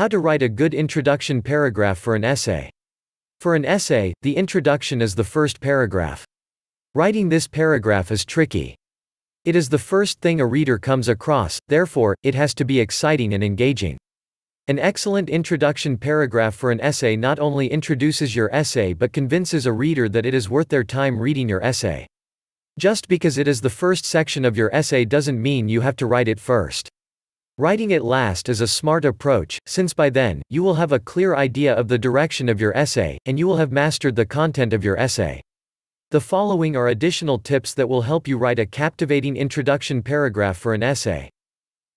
How to write a good introduction paragraph for an essay. For an essay, the introduction is the first paragraph. Writing this paragraph is tricky. It is the first thing a reader comes across, therefore, it has to be exciting and engaging. An excellent introduction paragraph for an essay not only introduces your essay but convinces a reader that it is worth their time reading your essay. Just because it is the first section of your essay doesn't mean you have to write it first. Writing it last is a smart approach, since by then, you will have a clear idea of the direction of your essay, and you will have mastered the content of your essay. The following are additional tips that will help you write a captivating introduction paragraph for an essay.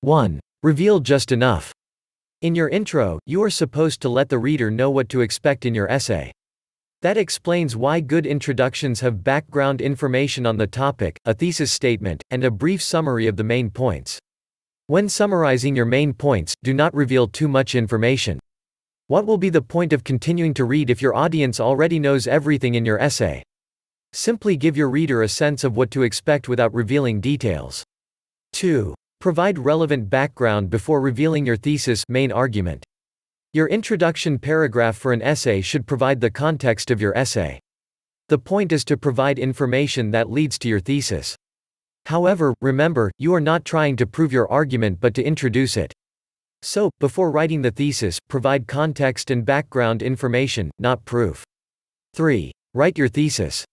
1. Reveal just enough. In your intro, you are supposed to let the reader know what to expect in your essay. That explains why good introductions have background information on the topic, a thesis statement, and a brief summary of the main points. When summarizing your main points, do not reveal too much information. What will be the point of continuing to read if your audience already knows everything in your essay? Simply give your reader a sense of what to expect without revealing details. 2. Provide relevant background before revealing your thesis main argument. Your introduction paragraph for an essay should provide the context of your essay. The point is to provide information that leads to your thesis. However, remember, you are not trying to prove your argument but to introduce it. So, before writing the thesis, provide context and background information, not proof. 3. Write your thesis.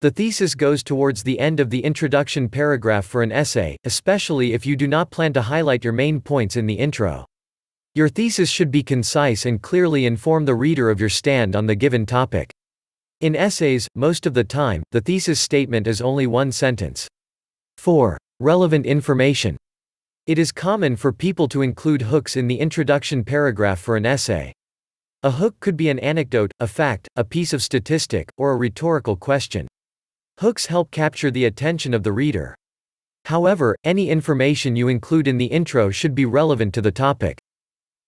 The thesis goes towards the end of the introduction paragraph for an essay, especially if you do not plan to highlight your main points in the intro. Your thesis should be concise and clearly inform the reader of your stand on the given topic. In essays, most of the time, the thesis statement is only one sentence. 4. Relevant information. It is common for people to include hooks in the introduction paragraph for an essay. A hook could be an anecdote, a fact, a piece of statistic, or a rhetorical question. Hooks help capture the attention of the reader. However, any information you include in the intro should be relevant to the topic.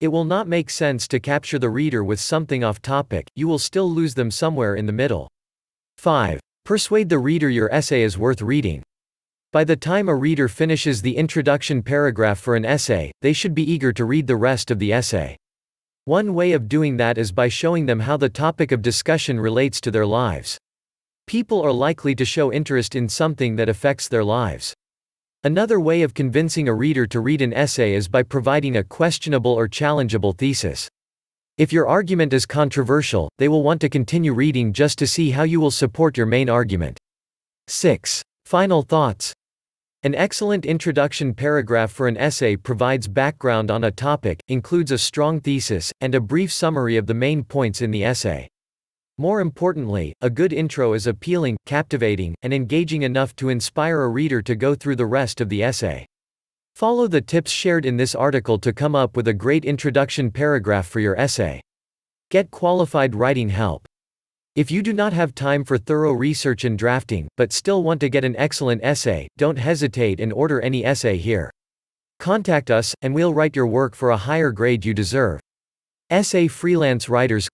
It will not make sense to capture the reader with something off topic, you will still lose them somewhere in the middle. 5. Persuade the reader your essay is worth reading. By the time a reader finishes the introduction paragraph for an essay, they should be eager to read the rest of the essay. One way of doing that is by showing them how the topic of discussion relates to their lives. People are likely to show interest in something that affects their lives. Another way of convincing a reader to read an essay is by providing a questionable or challengeable thesis. If your argument is controversial, they will want to continue reading just to see how you will support your main argument. 6. Final thoughts. An excellent introduction paragraph for an essay provides background on a topic, includes a strong thesis, and a brief summary of the main points in the essay. More importantly, a good intro is appealing, captivating, and engaging enough to inspire a reader to go through the rest of the essay. Follow the tips shared in this article to come up with a great introduction paragraph for your essay. Get qualified writing help. If you do not have time for thorough research and drafting, but still want to get an excellent essay, don't hesitate and order any essay here. Contact us, and we'll write your work for a higher grade you deserve. Essay Freelance Writers.